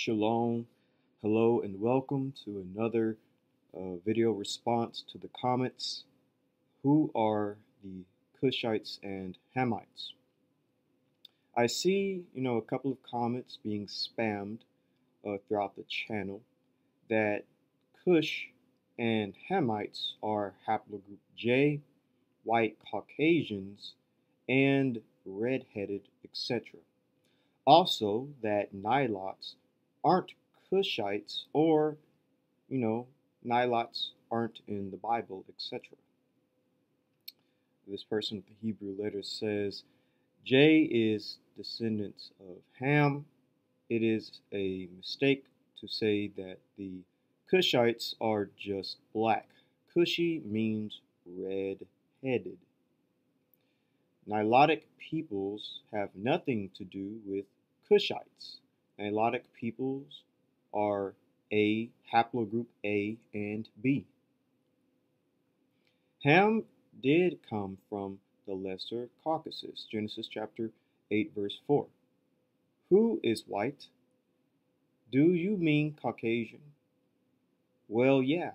Shalom, hello, and welcome to another uh, video response to the comments. Who are the Cushites and Hamites? I see, you know, a couple of comments being spammed uh, throughout the channel that Cush and Hamites are haplogroup J, white Caucasians, and red-headed, etc. Also, that Nilots aren't Cushites or, you know, Nilots aren't in the Bible, etc. This person with the Hebrew letters says J is descendants of Ham. It is a mistake to say that the Cushites are just black. Cushy means red-headed. Nilotic peoples have nothing to do with Cushites. Nilotic peoples are A, haplogroup A and B. Ham did come from the Lesser Caucasus, Genesis chapter 8, verse 4. Who is white? Do you mean Caucasian? Well, yeah.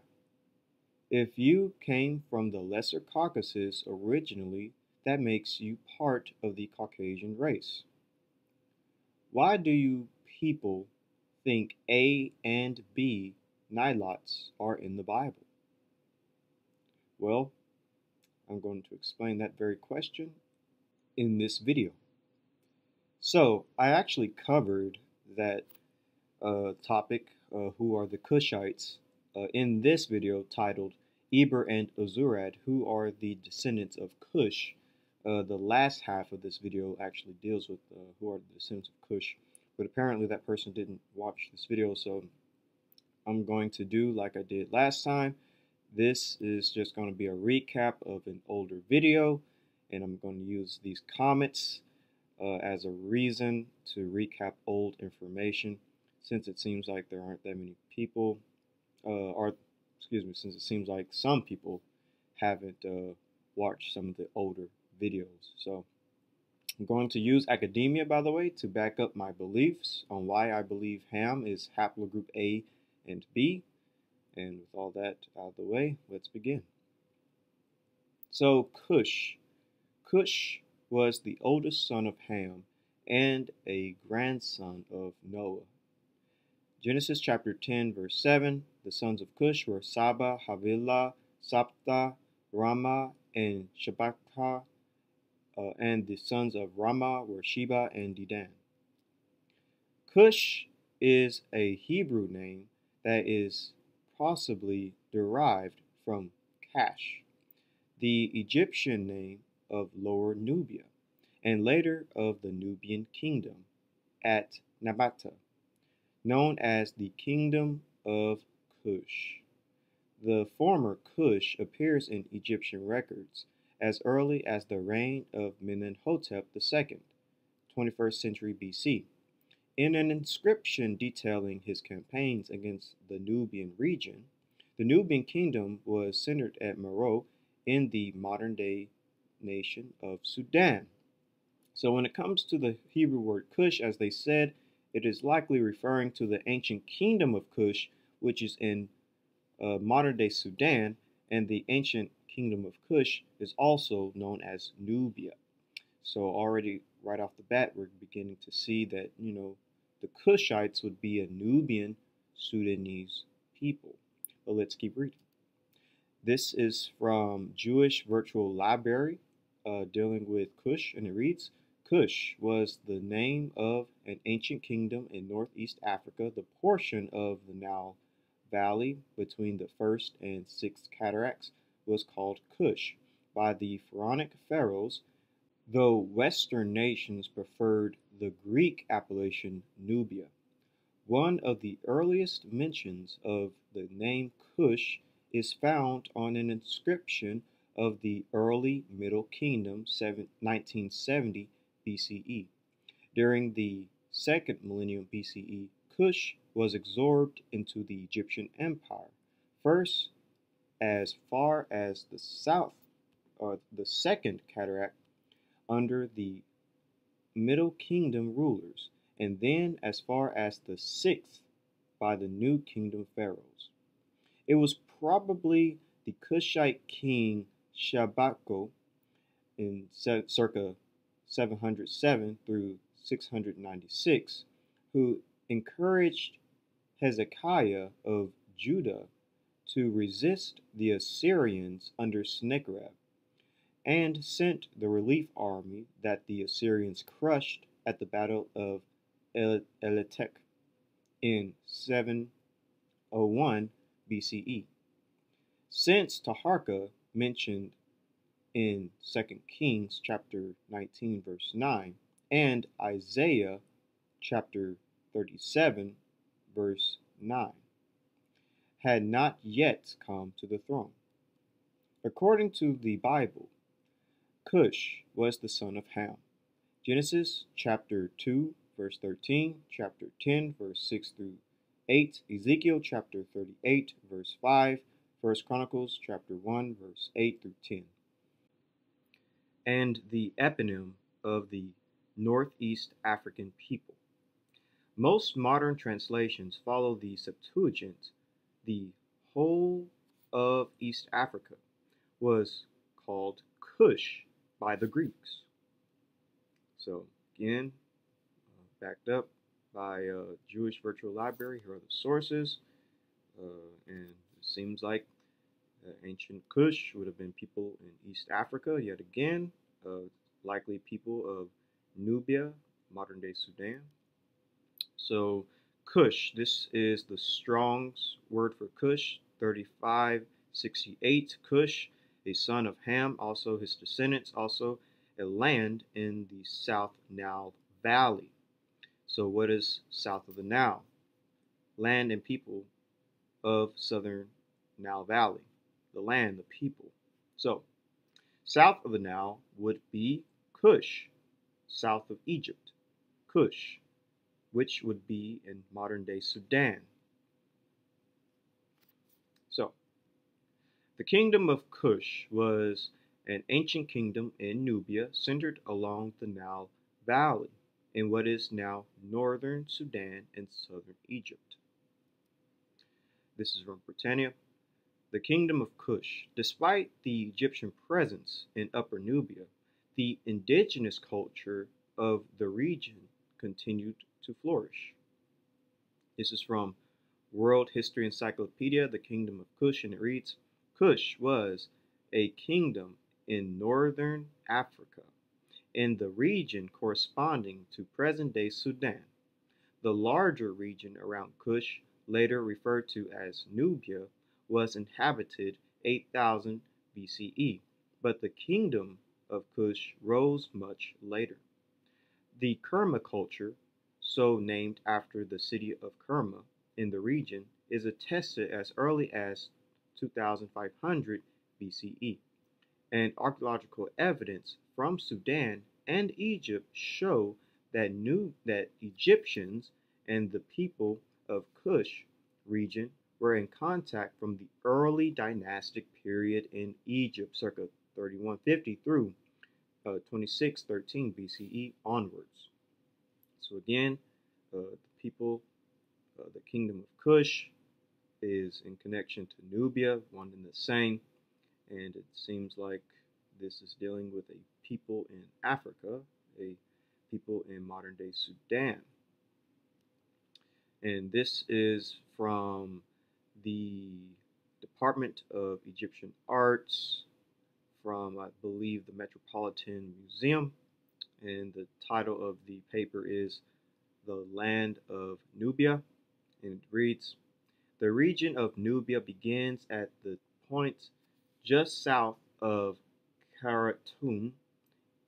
If you came from the Lesser Caucasus originally, that makes you part of the Caucasian race. Why do you people think A and B Nilots are in the Bible? Well, I'm going to explain that very question in this video. So, I actually covered that uh, topic, uh, who are the Cushites, uh, in this video titled Eber and Azurad, who are the descendants of Cush. Uh, the last half of this video actually deals with uh, who are the descendants of Cush but apparently that person didn't watch this video so I'm going to do like I did last time. This is just going to be a recap of an older video and I'm going to use these comments uh, as a reason to recap old information. Since it seems like there aren't that many people uh, or excuse me since it seems like some people haven't uh, watched some of the older videos. So I'm going to use academia, by the way, to back up my beliefs on why I believe Ham is haplogroup A and B. And with all that out of the way, let's begin. So, Cush. Cush was the oldest son of Ham and a grandson of Noah. Genesis chapter 10, verse 7 the sons of Cush were Saba, Havilah, Sabta, Rama, and Shabaka uh, and the sons of Rama were Sheba and Dedan. Cush is a Hebrew name that is possibly derived from Kash, the Egyptian name of Lower Nubia, and later of the Nubian kingdom at Napata, known as the Kingdom of Cush. The former Cush appears in Egyptian records as early as the reign of Mentuhotep II, 21st century BC. In an inscription detailing his campaigns against the Nubian region, the Nubian kingdom was centered at Meroe in the modern day nation of Sudan. So when it comes to the Hebrew word Cush, as they said, it is likely referring to the ancient kingdom of Cush, which is in uh, modern day Sudan, and the ancient kingdom of Cush is also known as Nubia. So already right off the bat, we're beginning to see that, you know, the Cushites would be a Nubian Sudanese people. But let's keep reading. This is from Jewish Virtual Library uh, dealing with Cush, and it reads Cush was the name of an ancient kingdom in northeast Africa, the portion of the Nile Valley between the first and sixth cataracts was called Cush by the Pharaonic pharaohs, though Western nations preferred the Greek appellation Nubia. One of the earliest mentions of the name Cush is found on an inscription of the early Middle Kingdom 1970 BCE. During the second millennium BCE, Cush was absorbed into the Egyptian Empire, first as far as the south or the second cataract under the Middle Kingdom rulers, and then as far as the sixth by the New Kingdom pharaohs. It was probably the Cushite king Shabako in circa 707 through 696 who encouraged Hezekiah of Judah to resist the Assyrians under Sennacherib and sent the relief army that the Assyrians crushed at the Battle of Eltekeh in 701 BCE. Since Taharka mentioned in 2 Kings chapter 19 verse 9 and Isaiah chapter 37 verse 9 had not yet come to the throne. According to the Bible, Cush was the son of Ham. Genesis chapter 2 verse 13, chapter 10 verse 6 through 8, Ezekiel chapter 38 verse 5, 1 Chronicles chapter 1 verse 8 through 10. And the eponym of the Northeast African people. Most modern translations follow the Septuagint. The whole of East Africa was called Cush by the Greeks. So, again, uh, backed up by uh, Jewish Virtual Library. Here are the sources. Uh, and it seems like uh, ancient Cush would have been people in East Africa, yet again, uh, likely people of Nubia, modern day Sudan. So Cush, this is the Strong's word for Cush, 3568. Cush, a son of Ham, also his descendants, also a land in the South Nile Valley. So what is south of the Nile? Land and people of southern Nile Valley. The land, the people. So south of the Nile would be Cush, south of Egypt, Cush, which would be in modern day Sudan. So, the kingdom of Kush was an ancient kingdom in Nubia centered along the Nile Valley in what is now northern Sudan and southern Egypt. This is from Britannica. The kingdom of Kush, despite the Egyptian presence in Upper Nubia, the indigenous culture of the region continued to flourish. This is from World History Encyclopedia, The Kingdom of Kush, and it reads Kush was a kingdom in northern Africa, in the region corresponding to present day Sudan. The larger region around Kush, later referred to as Nubia, was inhabited 8000 BCE, but the kingdom of Kush rose much later. The Kerma culture, so named after the city of Kerma in the region, is attested as early as 2500 BCE, and archaeological evidence from Sudan and Egypt show that knew that Egyptians and the people of Kush region were in contact from the early dynastic period in Egypt, circa 3150 through uh, 2613 BCE onwards. So again, uh, the people, uh, the kingdom of Cush is in connection to Nubia, one and the same, and it seems like this is dealing with a people in Africa, a people in modern day Sudan. And this is from the Department of Egyptian Arts, from, I believe, the Metropolitan Museum. And the title of the paper is The Land of Nubia. And it reads The region of Nubia begins at the point just south of Khartoum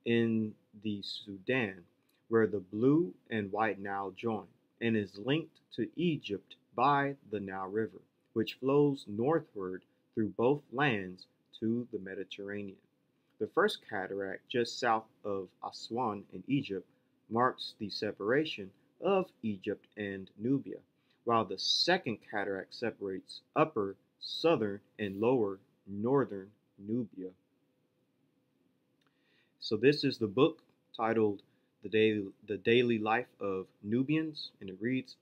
in the Sudan, where the Blue and White Nile join, and is linked to Egypt by the Nile River, which flows northward through both lands to the Mediterranean. The first cataract, just south of Aswan in Egypt, marks the separation of Egypt and Nubia, while the second cataract separates upper, southern, and lower, northern Nubia. So, this is the book titled the daily, the daily life of Nubians, and it reads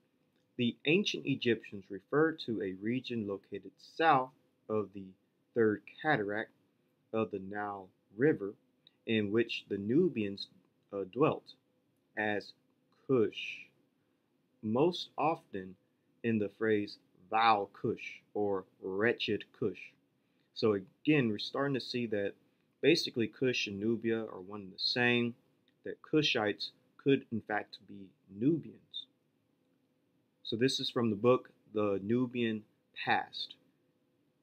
The ancient Egyptians referred to a region located south of the third cataract of the Nile River, in which the Nubians uh, dwelt, as Cush, most often in the phrase vile Cush or wretched Cush. So again, we're starting to see that basically Cush and Nubia are one and the same, that Cushites could in fact be Nubians. So this is from the book The Nubian Past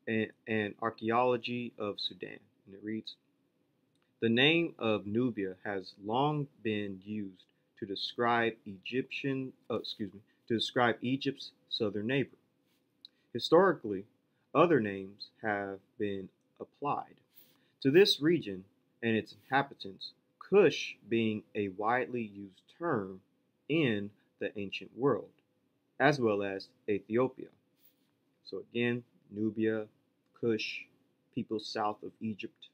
and, and Archaeology of Sudan. And it reads, The name of Nubia has long been used to describe Egyptian, oh, excuse me, to describe Egypt's southern neighbor. Historically, other names have been applied to this region and its inhabitants, Cush being a widely used term in the ancient world, as well as Ethiopia. So again, Nubia, Cush, people south of Egypt.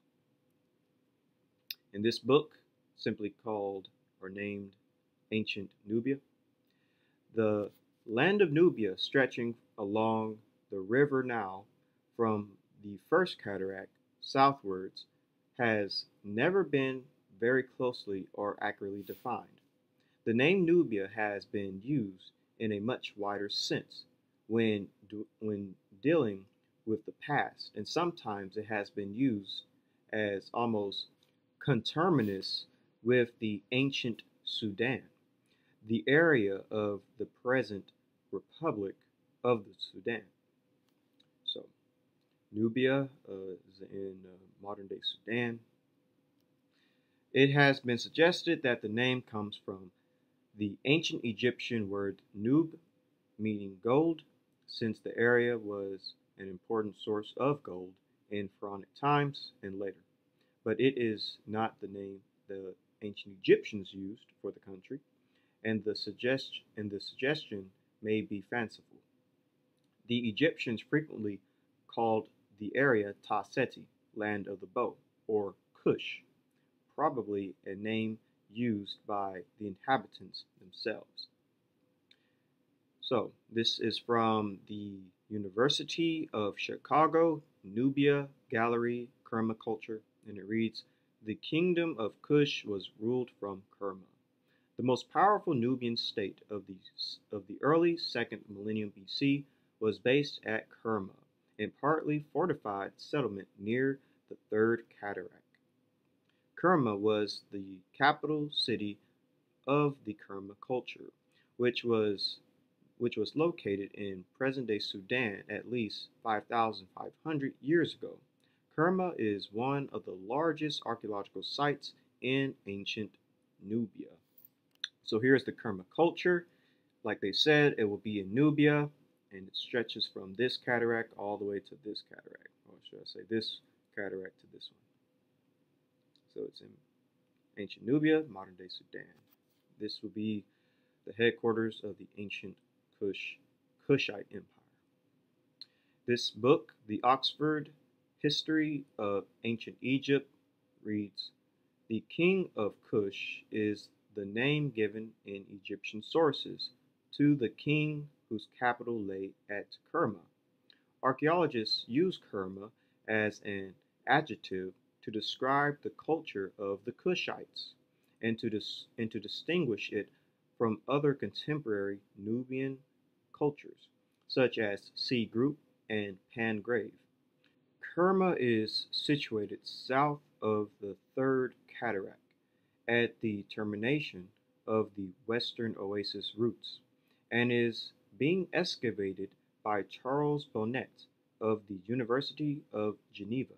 In this book, simply called or named Ancient Nubia, the land of Nubia stretching along the river Nile from the first cataract southwards has never been very closely or accurately defined. The name Nubia has been used in a much wider sense when, when dealing with the past, and sometimes it has been used as almost conterminous with the ancient Sudan, the area of the present Republic of the Sudan. So, Nubia uh, is in uh, modern day Sudan. It has been suggested that the name comes from the ancient Egyptian word nub, meaning gold, since the area was an important source of gold in pharaonic times and later. But it is not the name the ancient Egyptians used for the country, and the, suggest- and the suggestion may be fanciful. The Egyptians frequently called the area Ta Seti, land of the bow, or Cush, probably a name used by the inhabitants themselves. So, this is from the University of Chicago, Nubia Gallery, Kerma Culture, and it reads The kingdom of Cush was ruled from Kerma. The most powerful Nubian state of the, of the early second millennium BC was based at Kerma, a partly fortified settlement near the Third Cataract. Kerma was the capital city of the Kerma culture, which was which was located in present-day Sudan at least 5,500 years ago. Kerma is one of the largest archaeological sites in ancient Nubia. So here's the Kerma culture. Like they said, it will be in Nubia, and it stretches from this cataract all the way to this cataract. Or should I say this cataract to this one. So it's in ancient Nubia, modern day Sudan. This will be the headquarters of the ancient Kush, Kushite Empire. This book, the Oxford History of Ancient Egypt, reads The king of Kush is the name given in Egyptian sources to the king whose capital lay at Kerma. Archaeologists use Kerma as an adjective to describe the culture of the Kushites and to, dis- and to distinguish it from other contemporary Nubian cultures, such as C Group and Pangrave. Kerma is situated south of the Third Cataract at the termination of the Western Oasis routes and is being excavated by Charles Bonnet of the University of Geneva.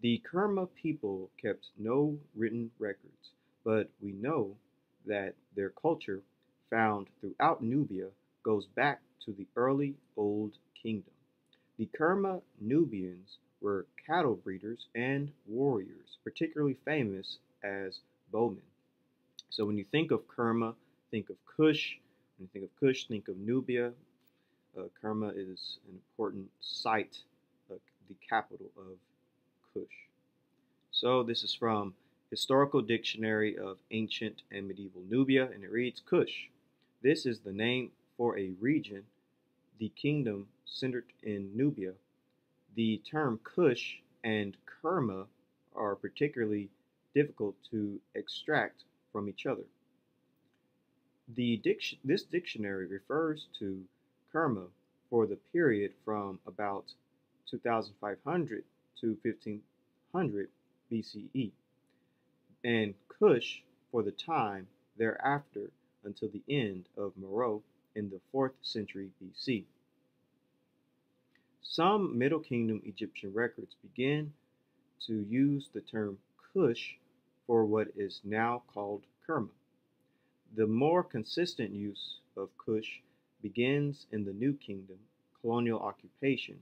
The Kerma people kept no written records, but we know that their culture, found throughout Nubia, goes back to the early Old Kingdom. The Kerma Nubians were cattle breeders and warriors, particularly famous as bowmen. So when you think of Kerma, think of Kush. When you think of Kush, think of Nubia. Uh, Kerma is an important site, uh, the capital of Kush. So this is from Historical Dictionary of Ancient and Medieval Nubia, and it reads Kush. This is the name for a region, the kingdom centered in Nubia. The term Kush and Kerma are particularly difficult to extract from each other. This dictionary refers to Kerma for the period from about 2500 to 1500 BCE, and Kush for the time thereafter until the end of Meroe in the 4th century BC. Some Middle Kingdom Egyptian records begin to use the term Kush for what is now called Kerma. The more consistent use of Kush begins in the New Kingdom colonial occupation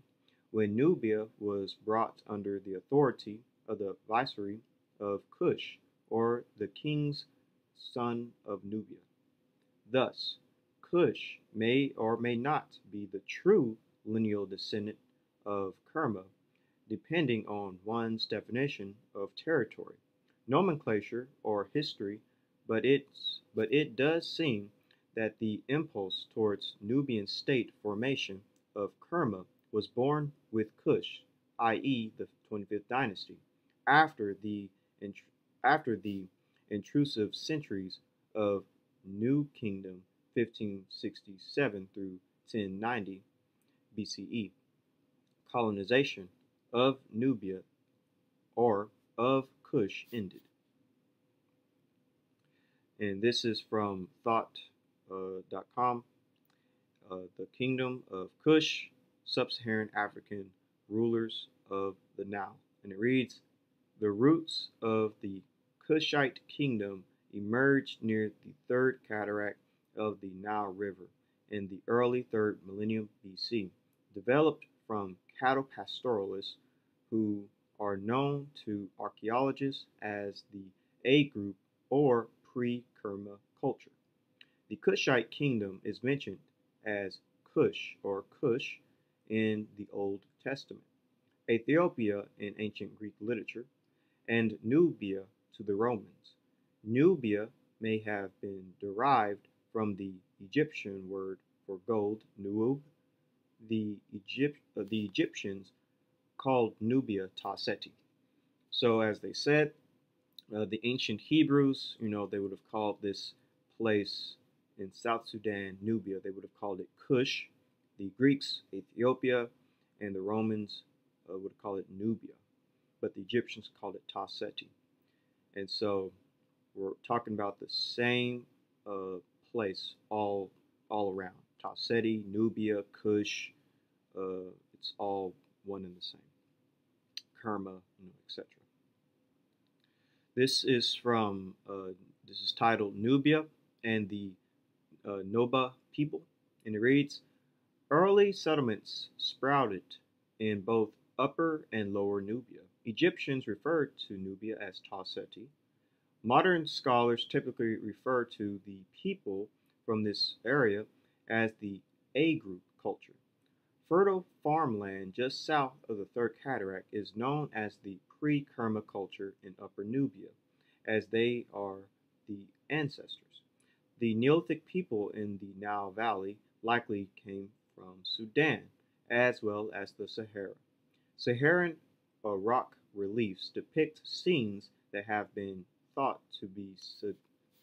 when Nubia was brought under the authority of the viceroy of Kush, or the king's son of Nubia. Thus, Kush may or may not be the true lineal descendant of Kerma, depending on one's definition of territory, nomenclature, or history, but, it's, but it does seem that the impulse towards Nubian state formation of Kerma was born with Kush, i.e., the 25th dynasty, after the after the intrusive centuries of New Kingdom 1567 through 1090 BCE colonization of Nubia or of Kush ended. And this is from thought.com. Uh, the kingdom of Kush, sub Saharan African rulers of the Nile. And it reads The roots of the Kushite kingdom emerged near the third cataract of the Nile River in the early third millennium BC, developed from cattle pastoralists who are known to archaeologists as the A group or pre Kerma culture. The Kushite kingdom is mentioned as Cush or Cush in the Old Testament, Ethiopia in ancient Greek literature, and Nubia to the Romans. Nubia may have been derived from the Egyptian word for gold, Nuub. The, Egypt, uh, the Egyptians called Nubia Ta-Seti. So, as they said, uh, the ancient Hebrews, you know, they would have called this place in South Sudan, Nubia, they would have called it Cush. The Greeks, Ethiopia, and the Romans uh, would call it Nubia, but the Egyptians called it Ta-Seti. And so we're talking about the same uh, place all all around. Ta-Seti, Nubia, Kush, uh, it's all one and the same. Kerma, you know, etc. This is from, uh, this is titled Nubia and the uh, Noba people, and it reads Early settlements sprouted in both Upper and Lower Nubia. Egyptians referred to Nubia as Ta-Seti. Modern scholars typically refer to the people from this area as the A group culture. Fertile farmland just south of the Third Cataract is known as the pre Kerma culture in Upper Nubia, as they are the ancestors. The Neolithic people in the Nile Valley likely came from Sudan, as well as the Sahara. Saharan rock reliefs depict scenes that have been thought to be su-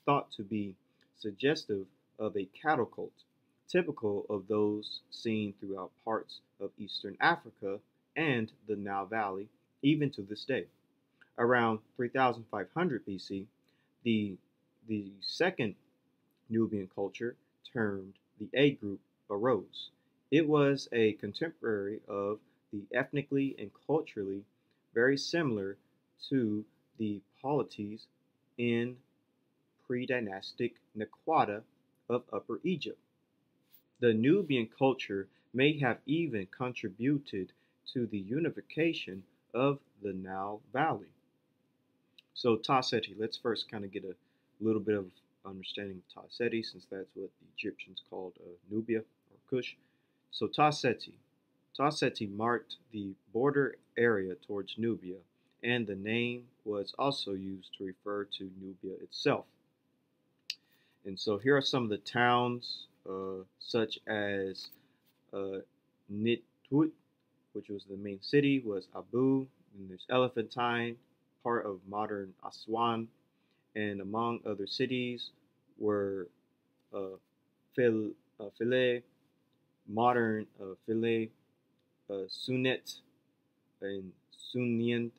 thought to be suggestive of a cattle cult, typical of those seen throughout parts of eastern Africa and the Nile Valley, even to this day. Around 3500 BC, the the second Nubian culture, termed the A group, arose. It was a contemporary of the ethnically and culturally very similar to the polities in pre-dynastic Naqada of Upper Egypt. The Nubian culture may have even contributed to the unification of the Nile Valley. So Ta-Seti, let's first kind of get a little bit of understanding of Ta-Seti, since that's what the Egyptians called uh, Nubia or Kush. So Ta-Seti. Ta-Seti marked the border area towards Nubia and the name was also used to refer to Nubia itself. And so here are some of the towns, uh, such as uh, which was the main city, was Abu, and there's Elephantine, part of modern Aswan, and among other cities were uh, uh, Philae, modern uh, Philae, uh, Sunet, and Sunyan,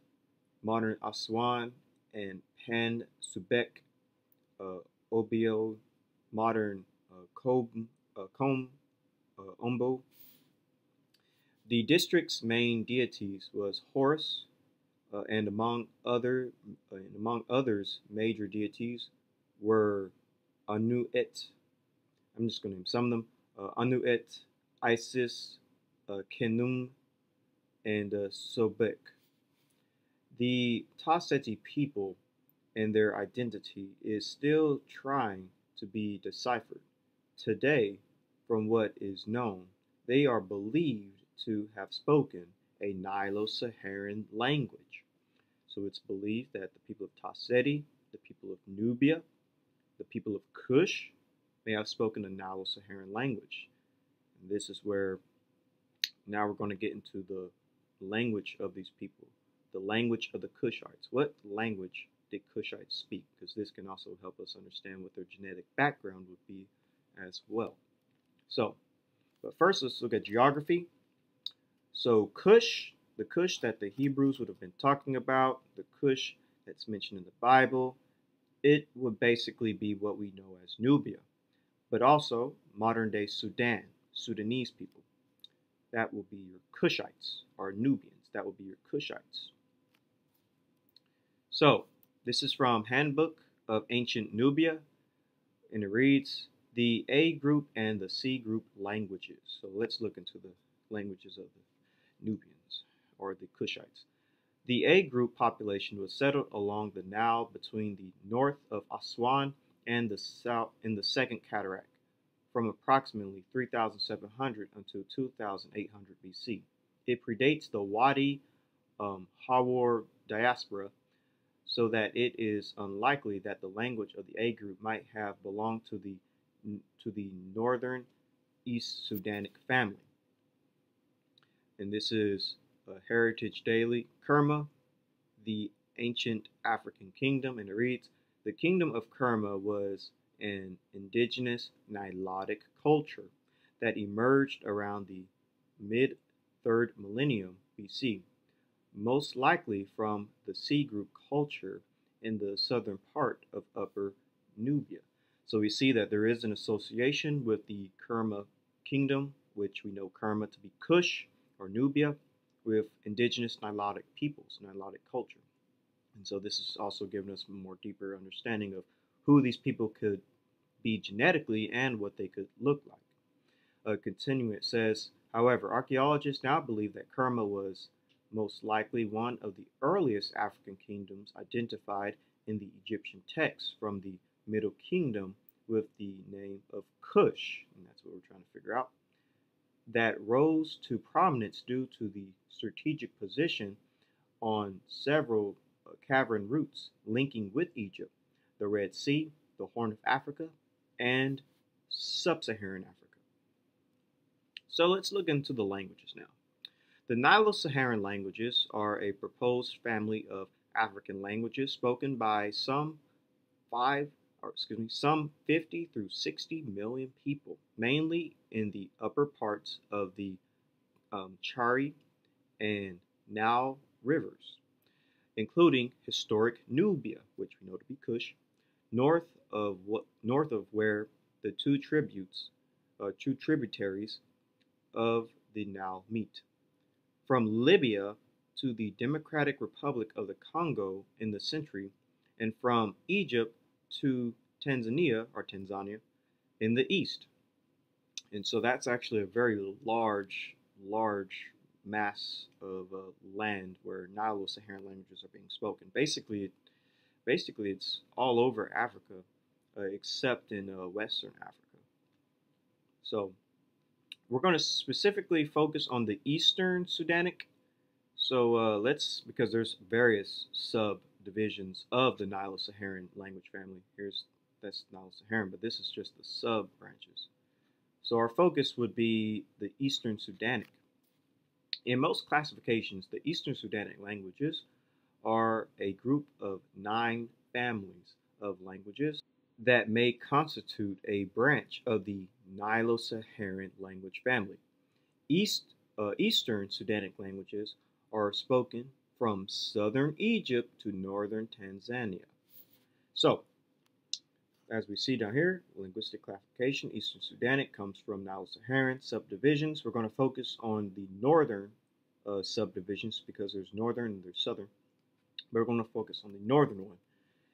modern Aswan, and Pan Subek, uh, Obio, modern uh, Kom, uh, Kom uh. The district's main deities was Horus, uh, and among other uh, and among others major deities were Anuet. I'm just going to name some of them: uh, Anuet, Isis, uh, Kenum, and uh, Sobek. The Taseti people and their identity is still trying to be deciphered. Today, from what is known, they are believed to have spoken a Nilo-Saharan language. So it's believed that the people of Taseti, the people of Nubia, the people of Kush may have spoken a Nilo-Saharan language. And this is where now we're going to get into the language of these people, the language of the Kushites. What language did Kushites speak? Because this can also help us understand what their genetic background would be as well. So, but first let's look at geography. So Cush, the Cush that the Hebrews would have been talking about, the Cush that's mentioned in the Bible, it would basically be what we know as Nubia, but also modern day Sudan, Sudanese people. That will be your Cushites or Nubians. That will be your Cushites. So, this is from Handbook of Ancient Nubia, and it reads the A group and the C group languages. So let's look into the languages of the Nubians or the Cushites. The A group population was settled along the Nile between the north of Aswan and the south in the Second Cataract from approximately 3700 until 2800 BC. It predates the Wadi um, Hawar diaspora, so that it is unlikely that the language of the A group might have belonged to the to the northern East Sudanic family. And this is a Heritage Daily, Kerma, the ancient African kingdom, and it reads, the kingdom of Kerma was an indigenous Nilotic culture that emerged around the mid third millennium BC, most likely from the C group culture in the southern part of Upper Nubia. So we see that there is an association with the Kerma kingdom, which we know Kerma to be Kush or Nubia, with indigenous Nilotic peoples, Nilotic culture. And so this has also given us a more deeper understanding of who these people could be genetically and what they could look like. Uh, continuing, it says, however, archaeologists now believe that Kerma was most likely one of the earliest African kingdoms identified in the Egyptian texts from the Middle Kingdom with the name of Cush, and that's what we're trying to figure out, that rose to prominence due to the strategic position on several uh, cavern routes linking with Egypt, the Red Sea, the Horn of Africa, and sub-Saharan Africa. So let's look into the languages now. The Nilo-Saharan languages are a proposed family of African languages spoken by some five or excuse me, some 50 through 60 million people, mainly in the upper parts of the um, Chari and Nile rivers, including historic Nubia, which we know to be Kush, north of what north of where the two tributes, uh, two tributaries of the Nile meet. From Libya to the Democratic Republic of the Congo in the century, and from Egypt to Tanzania or Tanzania in the east. And so that's actually a very large, large mass of uh, land where Nilo-Saharan languages are being spoken. Basically, basically it's all over Africa, uh, except in uh, Western Africa. So we're going to specifically focus on the Eastern Sudanic So uh, let's, because there's various subdivisions of the Nilo-Saharan language family. Here's, that's Nilo-Saharan, but this is just the sub-branches. So our focus would be the Eastern Sudanic. In most classifications, the Eastern Sudanic languages are a group of nine families of languages that may constitute a branch of the Nilo-Saharan language family. East, uh, Eastern Sudanic languages are spoken from southern Egypt to northern Tanzania. So, as we see down here, linguistic classification, Eastern Sudanic comes from Nilo-Saharan subdivisions. We're going to focus on the northern uh, subdivisions because there's northern and there's southern. But we're going to focus on the northern one.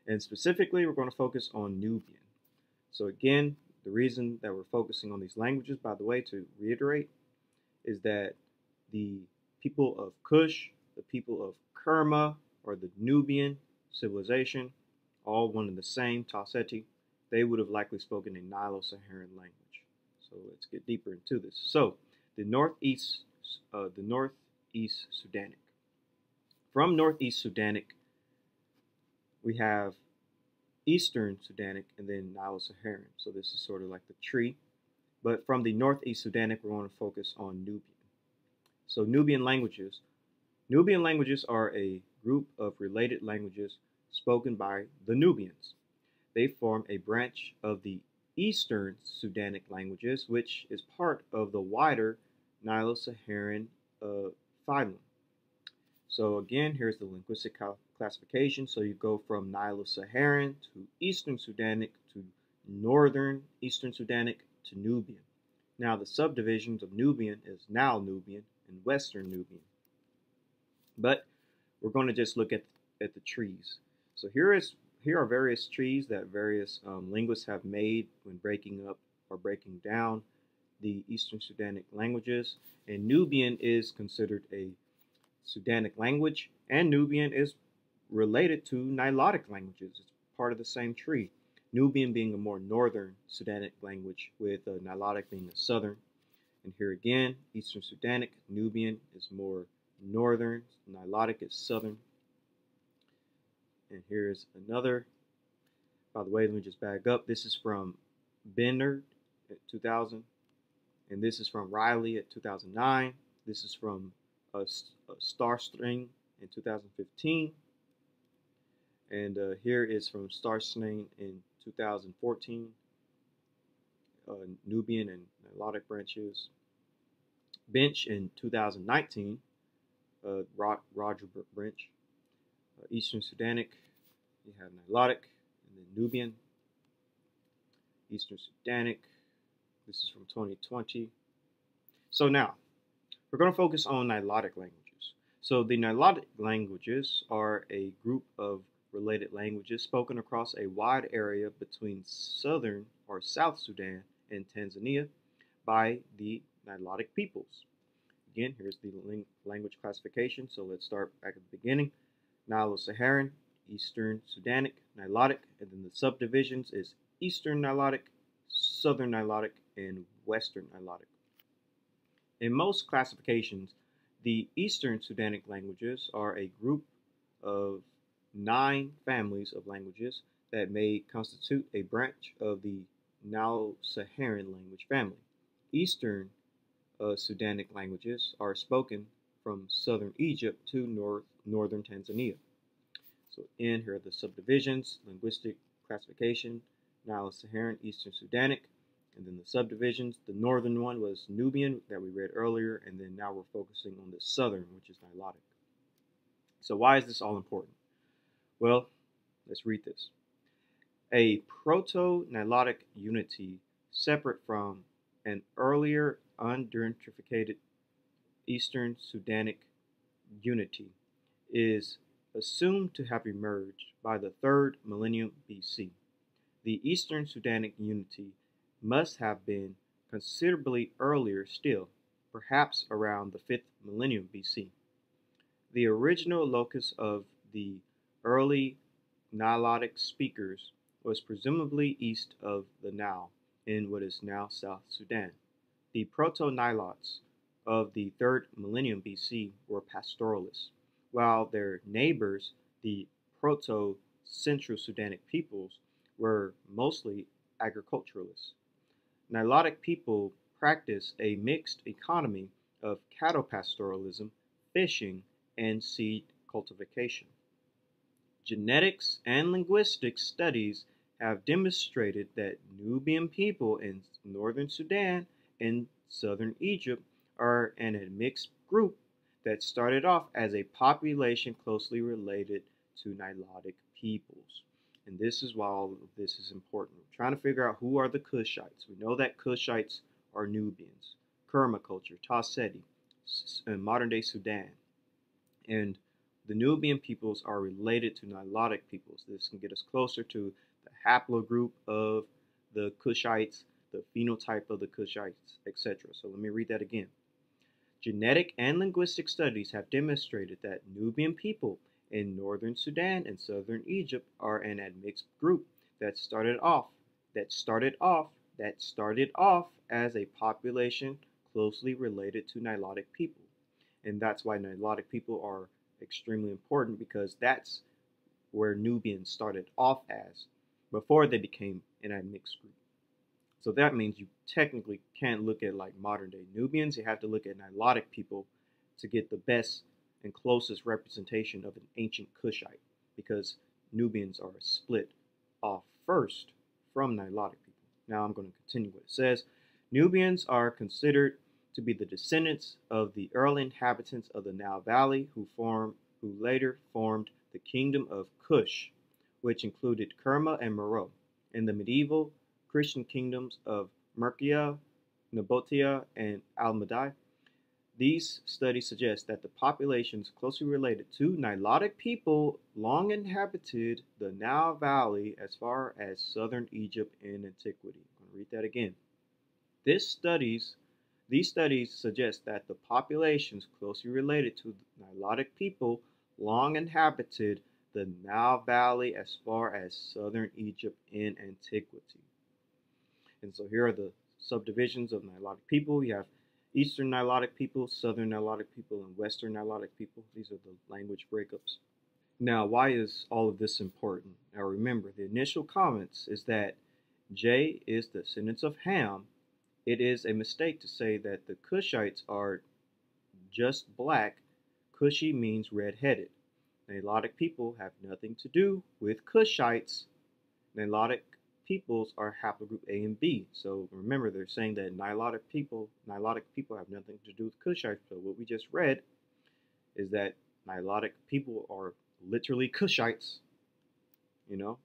And specifically, we're going to focus on Nubian. So again, the reason that we're focusing on these languages, by the way, to reiterate, is that the people of Kush, the people of Kerma, or the Nubian civilization, all one and the same, Tauseti, they would have likely spoken a Nilo-Saharan language. So let's get deeper into this. So the northeast, uh, the northeast Sudanic. From northeast Sudanic, we have Eastern Sudanic and then Nilo-Saharan. So this is sort of like the tree. But from the Northeast Sudanic, we're going to focus on Nubian. So Nubian languages. Nubian languages are a group of related languages spoken by the Nubians. They form a branch of the Eastern Sudanic languages, which is part of the wider Nilo-Saharan uh, phylum. So again, here's the linguistic classification. So you go from Nilo-Saharan to Eastern Sudanic to Northern Eastern Sudanic to Nubian. Now the subdivisions of Nubian is now Nubian and Western Nubian. But we're going to just look at, at the trees. So here is here are various trees that various um, linguists have made when breaking up or breaking down the Eastern Sudanic languages. And Nubian is considered a Sudanic language, and Nubian is related to Nilotic languages. It's part of the same tree. Nubian being a more northern Sudanic language, with uh, Nilotic being a southern. And here again, Eastern Sudanic, Nubian is more northern, Nilotic is southern. And here's another. By the way, let me just back up. This is from Bender at 2000. And this is from Rilly at 2009. This is from a, a Starostin in 2015. And uh, here is from Starostin in 2014. Uh, Nubian and Nilotic branches. Blench in 2019. Uh, Roger Blench. Uh, Eastern Sudanic. You have Nilotic and then Nubian. Eastern Sudanic. This is from 2020. So now, we're going to focus on Nilotic languages. So the Nilotic languages are a group of related languages spoken across a wide area between southern or South Sudan and Tanzania by the Nilotic peoples. Again, here's the language classification. So let's start back at the beginning. Nilo-Saharan, Eastern Sudanic, Nilotic, and then the subdivisions is Eastern Nilotic, Southern Nilotic, and Western Nilotic. In most classifications, the Eastern Sudanic languages are a group of nine families of languages that may constitute a branch of the Nilo-Saharan language family. Eastern uh, Sudanic languages are spoken from southern Egypt to north, northern Tanzania. So in here are the subdivisions, linguistic classification, Nilo-Saharan, Eastern Sudanic, and then the subdivisions. The northern one was Nubian that we read earlier, and then now we're focusing on the southern, which is Nilotic. So why is this all important? Well, let's read this. A proto-Nilotic unity separate from an earlier unidentified Eastern Sudanic unity is assumed to have emerged by the 3rd millennium BC. The Eastern Sudanic unity must have been considerably earlier still, perhaps around the 5th millennium BC. The original locus of the early Nilotic speakers was presumably east of the Nile in what is now South Sudan. The Proto-Nilots of the third millennium BC were pastoralists, while their neighbors, the Proto Central Sudanic peoples, were mostly agriculturalists. Nilotic people practiced a mixed economy of cattle pastoralism, fishing, and seed cultivation. Genetics and linguistics studies have demonstrated that Nubian people in northern Sudan and southern Egypt are an admixed group that started off as a population closely related to Nilotic peoples. And this is why all of this is important. We're trying to figure out who are the Cushites. We know that Cushites are Nubians, Kerma culture, Taseti, in modern day Sudan. And the Nubian peoples are related to Nilotic peoples. This can get us closer to the haplogroup of the Cushites, the phenotype of the Cushites, etc. So let me read that again. Genetic and linguistic studies have demonstrated that Nubian people in northern Sudan and southern Egypt are an admixed group that started off that started off that started off as a population closely related to Nilotic people. And that's why Nilotic people are extremely important because that's where Nubians started off as before they became an admixed group. So that means you technically can't look at like modern day Nubians. You have to look at Nilotic people to get the best and closest representation of an ancient Kushite because Nubians are split off first from Nilotic people. Now I'm going to continue what it says. Nubians are considered to be the descendants of the early inhabitants of the Nile Valley who form who later formed the kingdom of Cush, which included Kerma and Meroe, and the medieval Christian kingdoms of Mercia, Nabatea, and Almadai. These studies suggest that the populations closely related to Nilotic people long inhabited the Nile Valley as far as southern Egypt in antiquity. I'm going to read that again. This studies these studies suggest that the populations closely related to Nilotic people long inhabited the Nile Valley as far as southern Egypt in antiquity. And so here are the subdivisions of Nilotic people. You have Eastern Nilotic people, Southern Nilotic people, and Western Nilotic people. These are the language breakups. Now, why is all of this important? Now, remember, the initial comments is that J is the descendants of Ham it is a mistake to say that the Cushites are just black. Cushy means red-headed. Nilotic people have nothing to do with Cushites. Nilotic peoples are haplogroup A and B. So remember, they're saying that Nilotic people, Nilotic people have nothing to do with Cushites. So what we just read is that Nilotic people are literally Cushites. You know,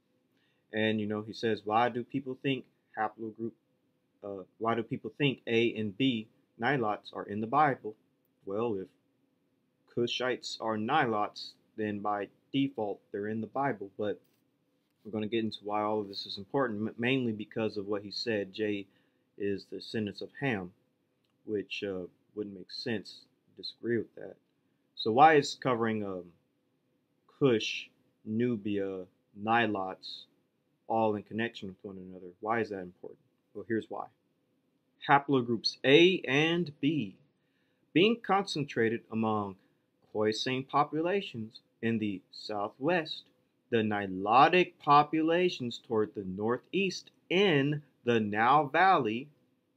and you know he says, why do people think haplogroup uh, why do people think A and B Nilots are in the Bible? Well, if Cushites are Nilots, then by default they're in the Bible. But we're going to get into why all of this is important, mainly because of what he said. J is the descendants of Ham, which uh, wouldn't make sense. Disagree with that. So why is covering um, Cush, Nubia, Nilots all in connection with one another? Why is that important? Well, here's why. Haplogroups A and B being concentrated among Khoisan populations in the southwest, the Nilotic populations toward the northeast in the Nile Valley,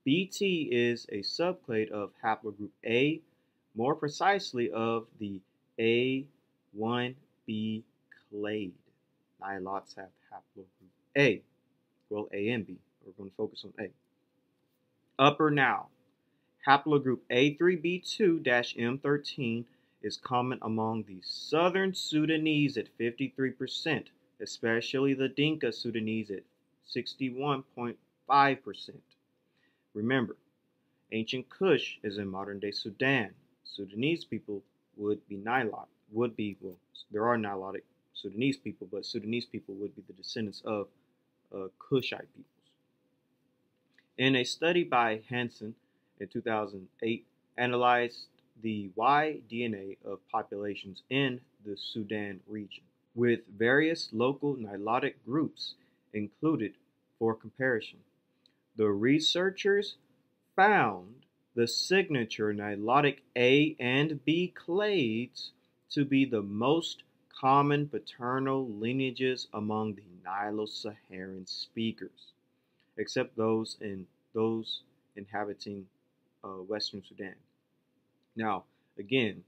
BT is a subclade of haplogroup A, more precisely of the A1B clade. Nilots have haplogroup A, well, A and B. We're going to focus on A. Upper Nile. Haplogroup A3B2-M13 is common among the southern Sudanese at 53%, especially the Dinka Sudanese at 61.5%. Remember, ancient Kush is in modern-day Sudan. Sudanese people would be Nilot, would be, well, there are Nilotic Sudanese people, but Sudanese people would be the descendants of uh, Kushite peoples. In a study by Hansen in 2008, analyzed the Y DNA of populations in the Sudan region, with various local Nilotic groups included for comparison. The researchers found the signature Nilotic A and B clades to be the most common paternal lineages among the Nilo-Saharan speakers, except those in those inhabiting uh, Western Sudan. Now, again,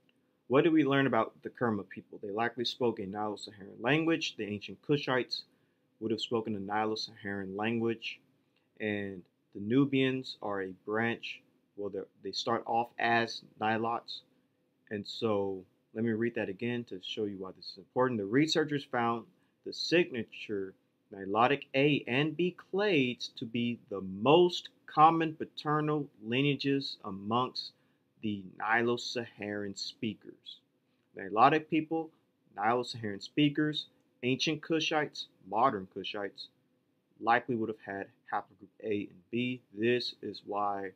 what did we learn about the Kerma people? They likely spoke a Nilo-Saharan language. The ancient Kushites would have spoken a Nilo-Saharan language, and the Nubians are a branch. Well, they start off as Nilots, and so let me read that again to show you why this is important. The researchers found the signature Nilotic A and B clades to be the most common paternal lineages amongst the Nilo-Saharan speakers. Nilotic people, Nilo-Saharan speakers, ancient Kushites, modern Kushites, likely would have had haplogroup A and B. This is why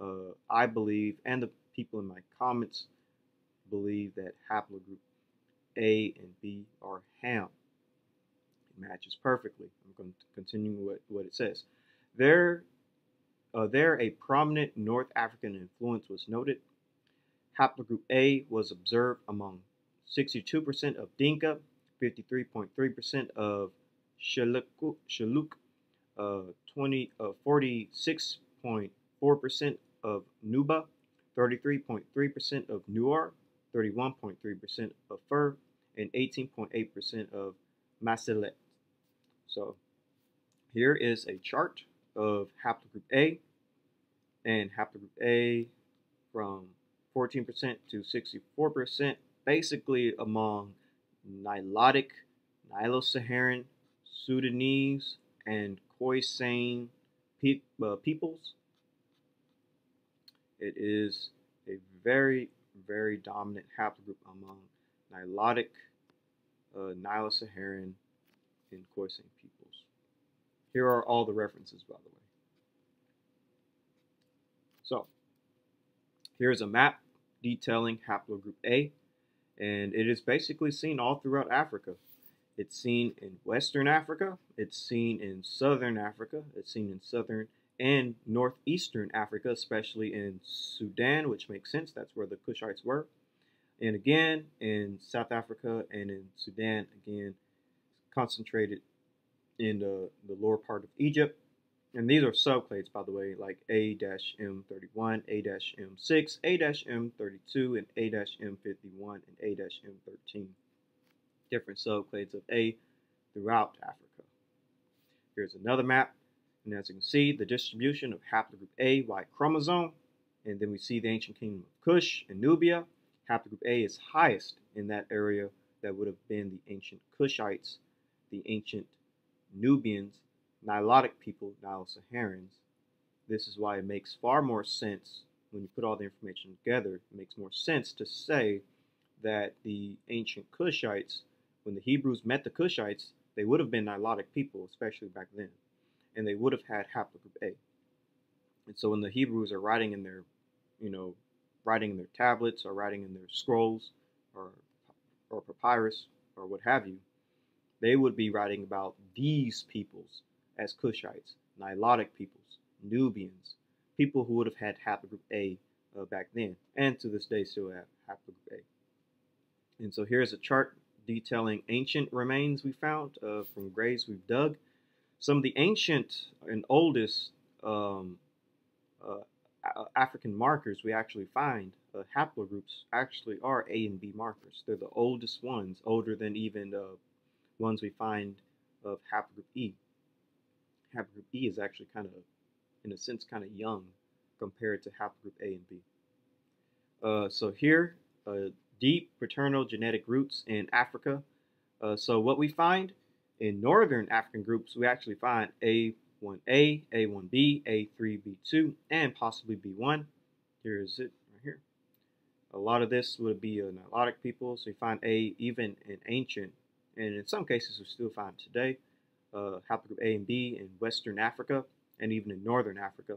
uh, I believe, and the people in my comments believe that haplogroup A and B are ham. It matches perfectly. I'm going to continue what, what it says. There uh, there, a prominent North African influence was noted. Haplogroup A was observed among 62% of Dinka, 53.3% of Shilluk, uh, 20, uh, 46.4% of Nuba, 33.3% of Nuer, 31.3% of Fur, and 18.8% of Masalet. So here is a chart of haplogroup A and haplogroup A from 14% to 64%, basically among Nilotic, Nilo-Saharan, Sudanese, and Khoisan pe uh, peoples. It is a very, very dominant haplogroup among Nilotic, uh, Nilo-Saharan, and Khoisan. Here are all the references, by the way. So, here's a map detailing haplogroup A, and it is basically seen all throughout Africa. It's seen in Western Africa, it's seen in Southern Africa, it's seen in Southern and Northeastern Africa, especially in Sudan, which makes sense, that's where the Kushites were. And again, in South Africa and in Sudan, again, concentrated in the, the lower part of Egypt. And these are subclades, by the way, like A-M31, A-M6, A-M32, and A-M51, and A-M13. Different subclades of A throughout Africa. Here's another map. And as you can see, the distribution of haplogroup A Y chromosome. And then we see the ancient kingdom of Kush and Nubia. Haplogroup A is highest in that area that would have been the ancient Kushites, the ancient Nubians, Nilotic people, Nilo-Saharans. This is why it makes far more sense when you put all the information together. It makes more sense to say that the ancient Cushites, when the Hebrews met the Cushites, they would have been Nilotic people, especially back then, and they would have had haplogroup A. And so when the Hebrews are writing in their, you know, writing in their tablets or writing in their scrolls or or papyrus or what have you, they would be writing about these peoples as Kushites, Nilotic peoples, Nubians, people who would have had haplogroup A uh, back then, and to this day still have haplogroup A. And so here's a chart detailing ancient remains we found uh, from graves we've dug. Some of the ancient and oldest um, uh, African markers we actually find, uh, haplogroups, actually are A and B markers. They're the oldest ones, older than even uh, ones we find of haplogroup E. Haplogroup E is actually kind of, in a sense, kind of young compared to haplogroup A and B. Uh, so here, uh, deep paternal genetic roots in Africa. Uh, so what we find in northern African groups, we actually find A1A, A1B, A3B2, and possibly B1. Here is it right here. A lot of this would be a Nilotic people, so we find A even in ancient and in some cases we still find today, uh, haplogroup A and B in Western Africa and even in Northern Africa,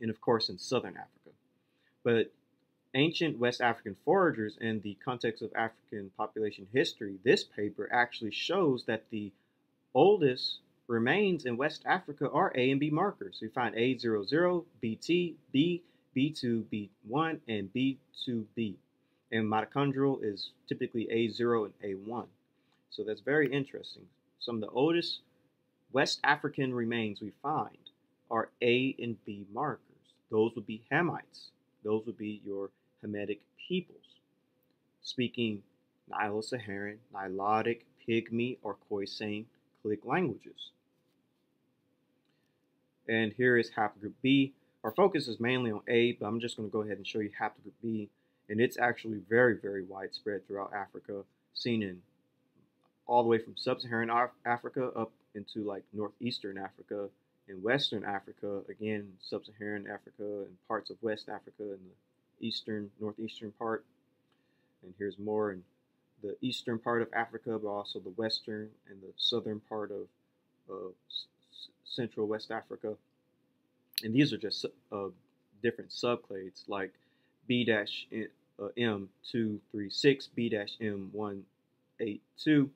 and of course in Southern Africa. But ancient West African foragers in the context of African population history, this paper actually shows that the oldest remains in West Africa are A and B markers. We find A00, BT, B, B2B1, and B2B. And mitochondrial is typically A0 and A1. So that's very interesting. Some of the oldest West African remains we find are A and B markers. Those would be Hamites. Those would be your Hamitic peoples. Speaking Nilo-Saharan, Nilotic, Pygmy, or Khoisan click languages. And here is haplogroup B. Our focus is mainly on A, but I'm just going to go ahead and show you haplogroup B. And it's actually very, very widespread throughout Africa, seen in all the way from sub-Saharan Af- Africa up into like northeastern Africa and western Africa, again sub-Saharan Africa and parts of West Africa and the eastern northeastern part. And here's more in the eastern part of Africa, but also the western and the southern part of uh, s- central West Africa. And these are just uh, different subclades like B-M236, uh, B-M182,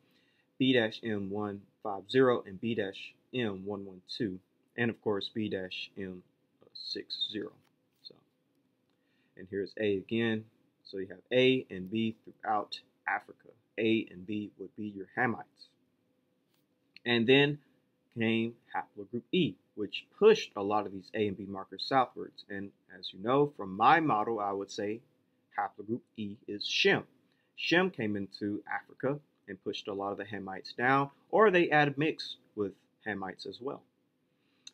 B-M150 and B-M112 and of course B-M60. So, and here's A again. So you have A and B throughout Africa. A and B would be your Hamites. And then came haplogroup E, which pushed a lot of these A and B markers southwards. And as you know, from my model, I would say haplogroup E is Shem. Shem came into Africa and pushed a lot of the Hamites down, or they add mix with Hamites as well.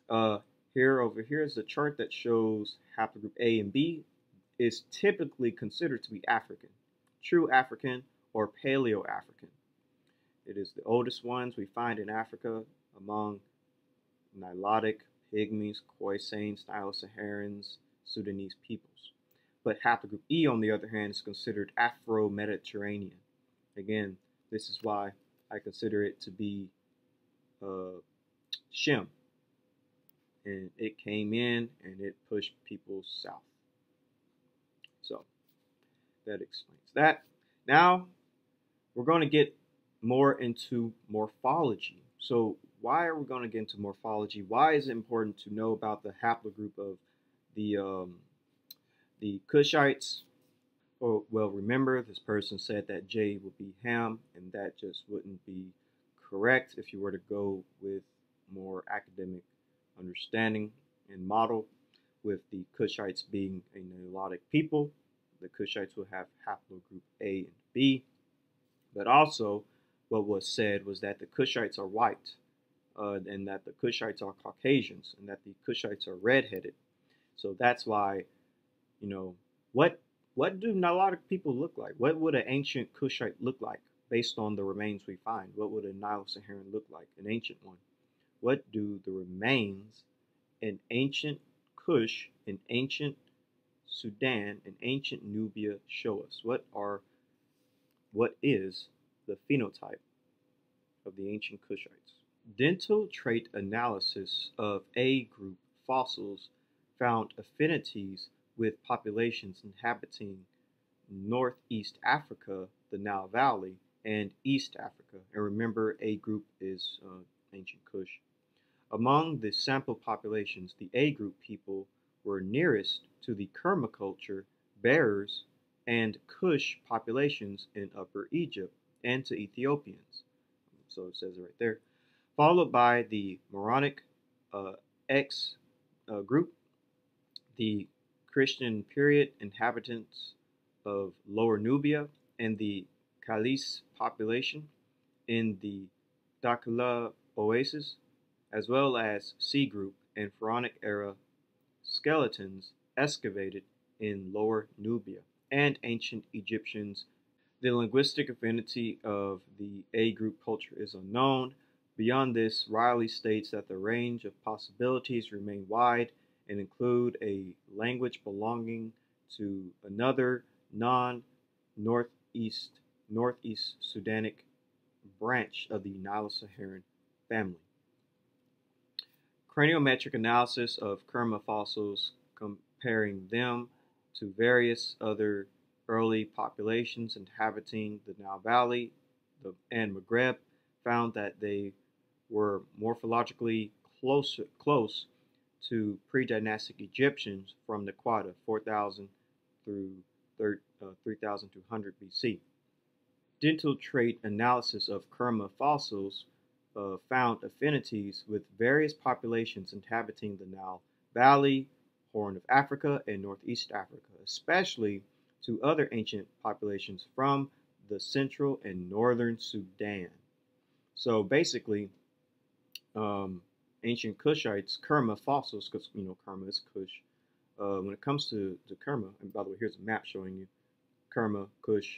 Uh, here, over here is a chart that shows haplogroup A and B is typically considered to be African, true African or Paleo-African. It is the oldest ones we find in Africa among Nilotic, Pygmies, Khoisans, Nilo-Saharans, Sudanese peoples. But haplogroup E, on the other hand, is considered Afro-Mediterranean. Again, this is why I consider it to be uh, Shem. And it came in and it pushed people south. So that explains that. Now we're going to get more into morphology. So why are we going to get into morphology? Why is it important to know about the haplogroup of the um, the Kushites? Well, remember this person said that J would be Ham, and that just wouldn't be correct if you were to go with more academic understanding and model with the Kushites being a Nilotic people. The Kushites will have haplogroup A and B, but also what was said was that the Kushites are white uh, and that the Kushites are Caucasians and that the Kushites are redheaded. So that's why, you know, what what do Nilotic people look like? What would an ancient Kushite look like based on the remains we find? What would a Nilo-Saharan look like, an ancient one? What do the remains in ancient Kush, in ancient Sudan, in ancient Nubia show us? What are what is the phenotype of the ancient Kushites? Dental trait analysis of A group fossils found affinities with populations inhabiting northeast Africa, the Nile Valley, and East Africa. And remember, A group is uh, ancient Kush. Among the sample populations, the A group people were nearest to the Kerma culture bearers and Kush populations in Upper Egypt and to Ethiopians. So it says it right there followed by the Moronic uh, X uh, group, the Christian period inhabitants of Lower Nubia, and the Khalis population in the Dakila Oasis, as well as C group and Pharaonic era skeletons excavated in Lower Nubia and ancient Egyptians. The linguistic affinity of the A group culture is unknown, Beyond this, Rilly states that the range of possibilities remain wide and include a language belonging to another non-northeast northeast Sudanic branch of the Nilo-Saharan family. Craniometric analysis of Kerma fossils comparing them to various other early populations inhabiting the Nile Valley and Maghreb found that they were morphologically close, close to pre-dynastic Egyptians from the Quetta, 4000 through uh, 3200 BC. Dental trait analysis of Kerma fossils uh, found affinities with various populations inhabiting the Nile Valley, Horn of Africa, and Northeast Africa, especially to other ancient populations from the central and northern Sudan. So basically, um, ancient Kushites, Kerma fossils, because you know Kerma is Kush. Uh, when it comes to, to Kerma, and by the way, here's a map showing you Kerma, Kush.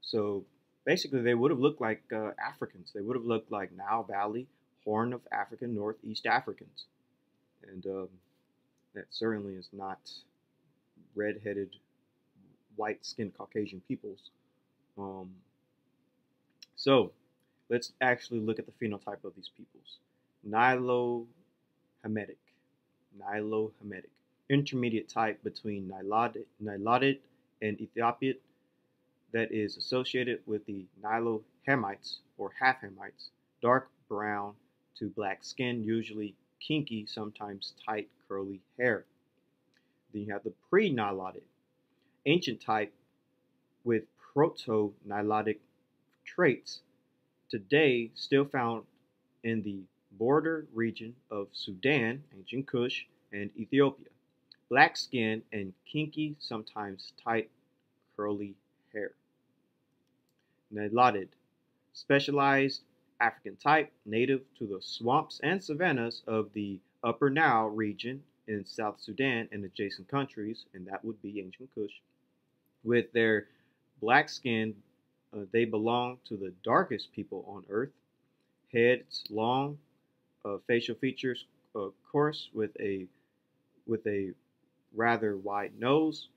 So basically, they would have looked like uh, Africans. They would have looked like Nile Valley, Horn of Africa, Northeast Africans. And um, that certainly is not red-headed, white-skinned Caucasian peoples. Um, so let's actually look at the phenotype of these peoples. Nilo-Hamitic, Nilo-Hamitic, intermediate type between Nilotic, and Ethiopic that is associated with the Nilo-Hamites or half-Hamites, dark brown to black skin, usually kinky, sometimes tight, curly hair. Then you have the pre-Nilotic, ancient type with proto-Nilotic traits, today still found in the border region of Sudan, ancient Kush, and Ethiopia. Black skin and kinky, sometimes tight, curly hair. Nilotic, specialized African type, native to the swamps and savannas of the Upper Nile region in South Sudan and adjacent countries, and that would be ancient Kush. With their black skin, uh, they belong to the darkest people on earth. Heads long, facial features uh, coarse with a with a rather wide nose,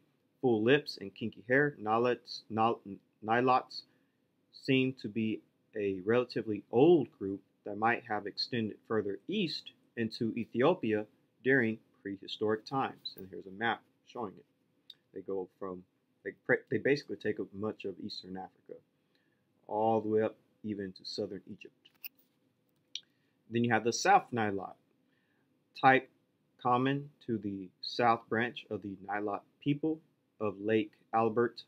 full lips, and kinky hair. Nilots, Nilots seem to be a relatively old group that might have extended further east into Ethiopia during prehistoric times. And here's a map showing it. They go from, they, they basically take up much of eastern Africa, all the way up even to southern Egypt. Then you have the South Nilot, type common to the south branch of the Nilot people of Lake Albert,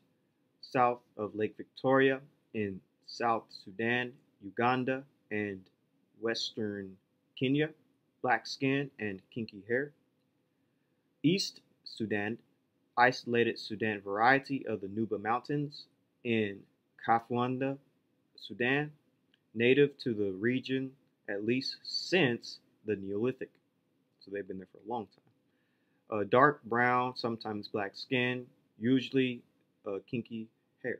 south of Lake Victoria in South Sudan, Uganda, and Western Kenya, black skin and kinky hair. East Sudan, isolated Sudan variety of the Nuba Mountains in Kafwanda, Sudan, native to the region at least since the Neolithic. So they've been there for a long time. Uh, dark brown, sometimes black skin, usually uh, kinky hair.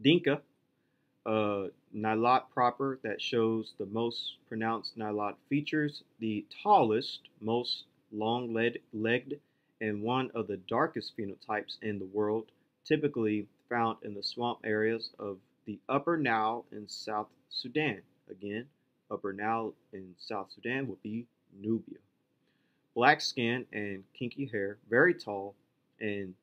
Dinka, uh, Nilot proper that shows the most pronounced Nilot features, the tallest, most long-legged, and one of the darkest phenotypes in the world, typically found in the swamp areas of the Upper Nile in South Sudan. Again, Upper Nile in South Sudan would be Nubia. Black skin and kinky hair, very tall, and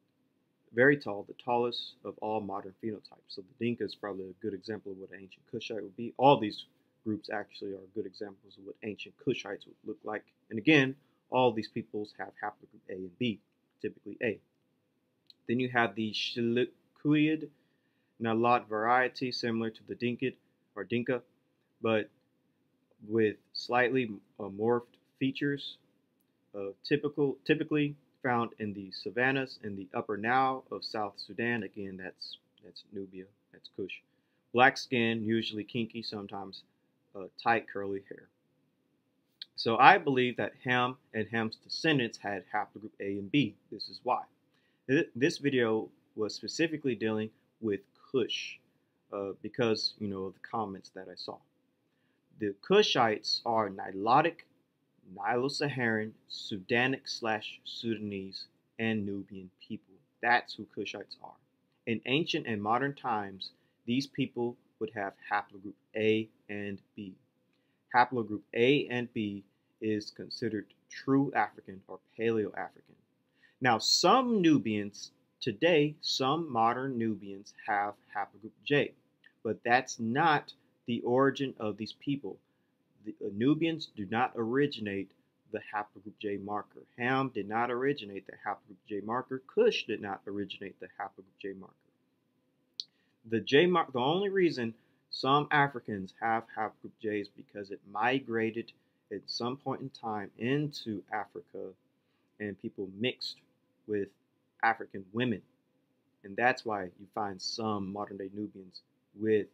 very tall, the tallest of all modern phenotypes. So the Dinka is probably a good example of what an ancient Kushite would be. All these groups actually are good examples of what ancient Kushites would look like. And again, all these peoples have haplogroup A and B, typically A. Then you have the Shilkuid Nalot variety, similar to the Dinkid or Dinka, but with slightly uh, morphed features, uh, typical, typically found in the savannas in the upper Nile of South Sudan. Again, that's that's Nubia, that's Kush. Black skin, usually kinky, sometimes uh, tight curly hair. So I believe that Ham and Ham's descendants had haplogroup A and B. This is why. This video was specifically dealing with Kush uh, because, you know, the comments that I saw. The Kushites are Nilotic Nilo-Saharan, Sudanic slash Sudanese, and Nubian people. That's who Kushites are. In ancient and modern times, these people would have haplogroup A and B. Haplogroup A and B is considered true African or Paleo-African. Now, some Nubians today, some modern Nubians have haplogroup J, but that's not the origin of these people the uh, Nubians do not originate the haplogroup J marker. Ham did not originate the haplogroup J marker. Kush did not originate the haplogroup J marker. The J mark, the only reason some Africans have haplogroup J is because it migrated at some point in time into Africa and people mixed with African women. And that's why you find some modern day Nubians with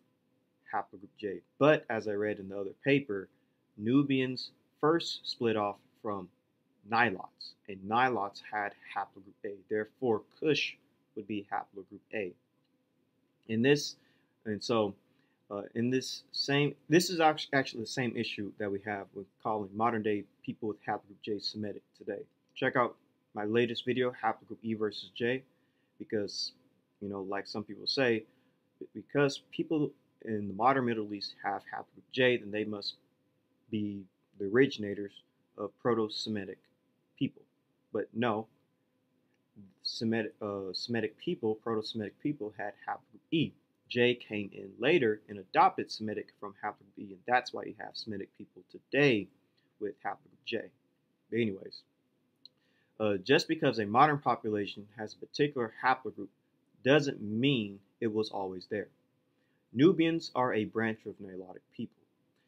haplogroup J. But as I read in the other paper, Nubians first split off from Nilots, and Nilots had haplogroup A. Therefore, Cush would be haplogroup A. In this, and so uh, in this same, this is actually the same issue that we have with calling modern day people with haplogroup J Semitic today. Check out my latest video, haplogroup E versus J, because, you know, like some people say, because people in the modern Middle East have haplogroup J, then they must be the originators of Proto-Semitic people. But no, Semitic, uh, Semitic people, Proto-Semitic people had haplogroup E. J came in later and adopted Semitic from haplogroup E, and that's why you have Semitic people today with haplogroup J. But anyways, uh, just because a modern population has a particular haplogroup doesn't mean it was always there. Nubians are a branch of Nilotic people.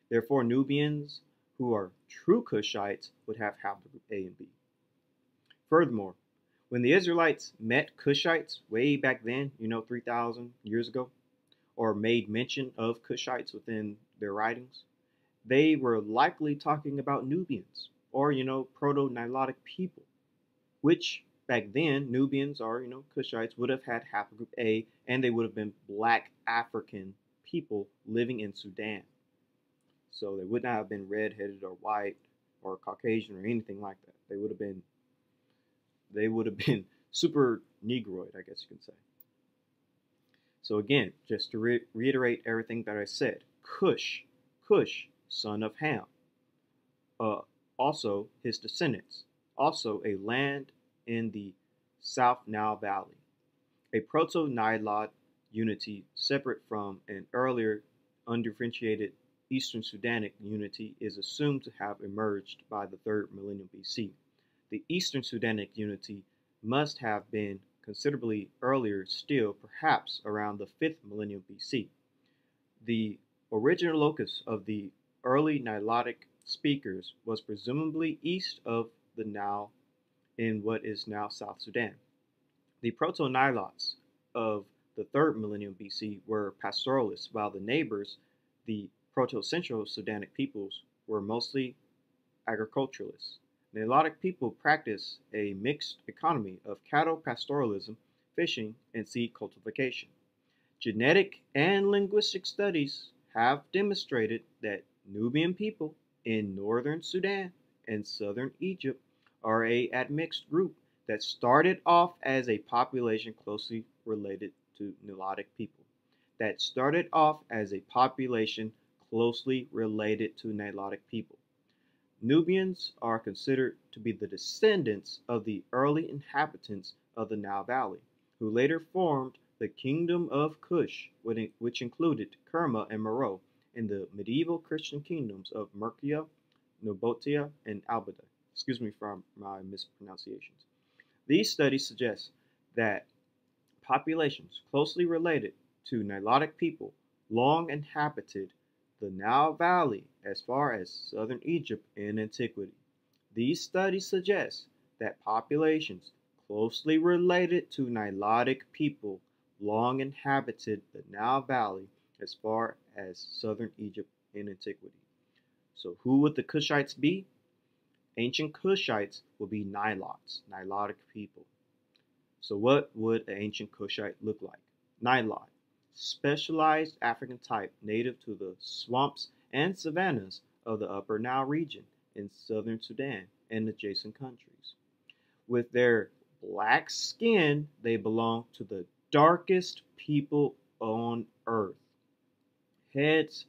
Therefore, Nubians who are true Cushites would have haplogroup A and B. Furthermore, when the Israelites met Cushites way back then, you know, 3,000 years ago, or made mention of Cushites within their writings, they were likely talking about Nubians or, you know, Proto Nilotic people, which back then, Nubians or, you know, Cushites would have had haplogroup A and they would have been black African people living in Sudan. So they would not have been red-headed or white or Caucasian or anything like that. They would have been they would have been super negroid, I guess you can say. So again, just to re reiterate everything that I said, Cush, Cush, son of Ham, uh, also his descendants, also a land in the South Nile Valley, a Proto-Nilot unity separate from an earlier undifferentiated Eastern Sudanic unity is assumed to have emerged by the 3rd millennium BC. The Eastern Sudanic unity must have been considerably earlier still, perhaps around the 5th millennium BC. The original locus of the early Nilotic speakers was presumably east of the Nile in what is now South Sudan. The Proto-Nilots of the 3rd millennium BC were pastoralists, while the neighbors, the Proto-Central Sudanic peoples were mostly agriculturalists. Nilotic people practice a mixed economy of cattle pastoralism, fishing, and seed cultivation. Genetic and linguistic studies have demonstrated that Nubian people in northern Sudan and southern Egypt are a admixed group that started off as a population closely related to Nilotic people. That started off as a population closely related to Nilotic people. Nubians are considered to be the descendants of the early inhabitants of the Nile Valley, who later formed the Kingdom of Kush, which included Kerma and Meroe, and the medieval Christian kingdoms of Mercia, Nobotia, and Albada. Excuse me for my mispronunciations. These studies suggest that populations closely related to Nilotic people long inhabited the Nile Valley as far as southern Egypt in antiquity. These studies suggest that populations closely related to Nilotic people long inhabited the Nile Valley as far as southern Egypt in antiquity. So who would the Cushites be? Ancient Cushites would be Nilots, Nilotic people. So what would an ancient Cushite look like? Nilot, specialized African type native to the swamps and savannas of the Upper Nile region in southern Sudan and adjacent countries. With their black skin, they belong to the darkest people on earth. Heads,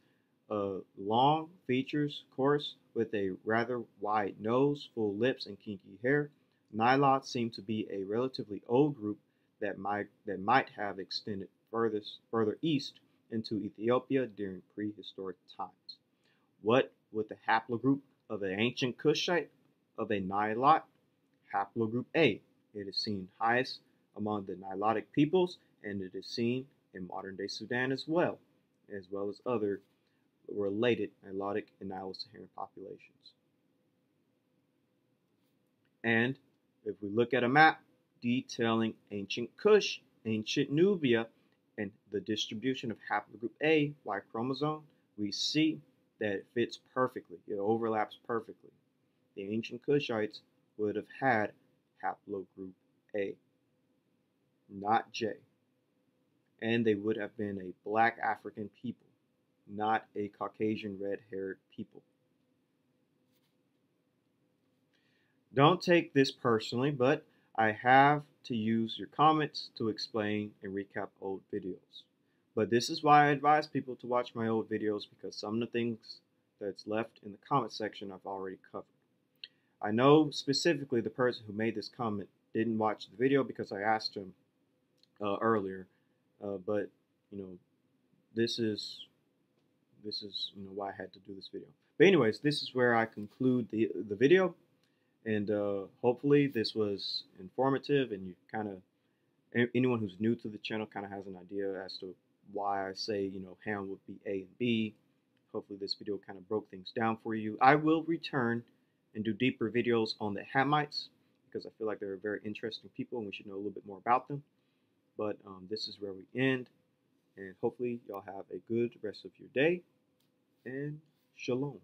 uh, long features, coarse, with a rather wide nose, full lips, and kinky hair. Nilots seem to be a relatively old group that might, that might have extended furthest, further east into Ethiopia during prehistoric times. What would the haplogroup of an ancient Kushite of a Nilot haplogroup A. It is seen highest among the Nilotic peoples, and it is seen in modern-day Sudan as well, as well as other related Nilotic and Nilo-Saharan populations. And if we look at a map detailing ancient Kush, ancient Nubia, and the distribution of haplogroup A, Y chromosome, we see that it fits perfectly. It overlaps perfectly. The ancient Kushites would have had haplogroup A, not J. And they would have been a black African people, not a Caucasian red haired people. Don't take this personally, but I have to use your comments to explain and recap old videos. But this is why I advise people to watch my old videos because some of the things that's left in the comment section I've already covered. I know specifically the person who made this comment didn't watch the video because I asked him uh, earlier, uh, but you know, this is this is you know why I had to do this video. But anyways, this is where I conclude the the video, and uh, hopefully this was informative and you kind of anyone who's new to the channel kind of has an idea as to why I say you know Ham would be A and B. Hopefully this video kind of broke things down for you. I will return and do deeper videos on the Hamites because I feel like they're very interesting people and we should know a little bit more about them. But um, this is where we end. And hopefully y'all have a good rest of your day. And shalom.